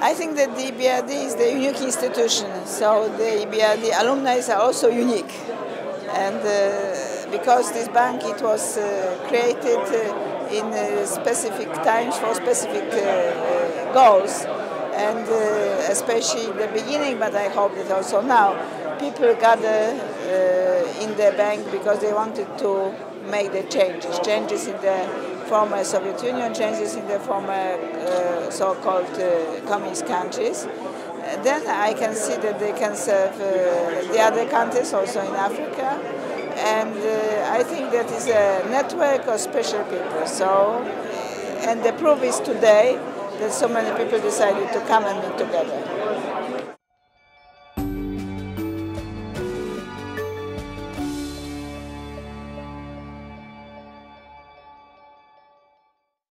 I think that the EBRD is the unique institution, so the EBRD alumni are also unique. And uh, because this bank, it was uh, created uh, in uh, specific times for specific uh, uh, goals, and especially in the beginning, but I hope that also now, people gather in the bank because they wanted to make the changes, changes in the former Soviet Union, changes in the former so-called uh, communist countries. Uh, then I can see that they can serve uh, the other countries also in Africa. And I think that is a network of special people. So, and the proof is today that so many people decided to come and meet together.